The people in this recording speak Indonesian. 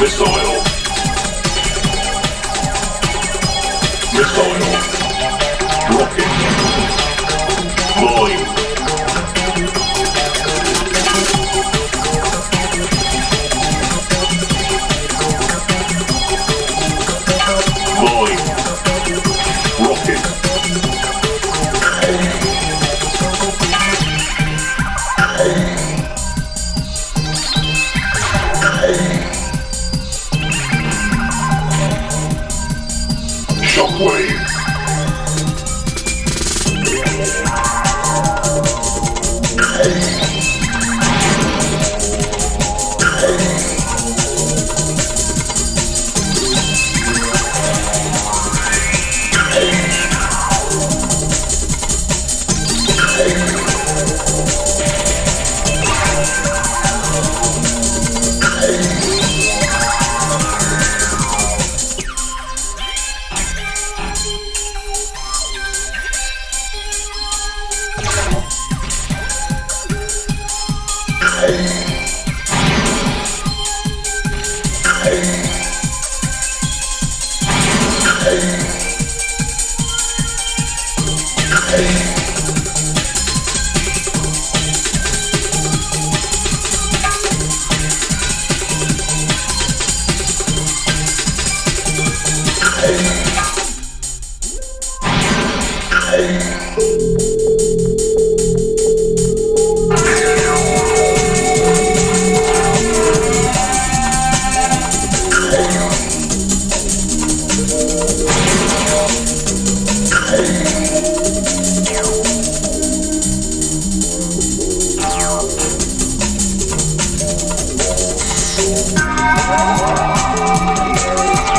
Missile. Missile. Shockwave. Hey. Thank you.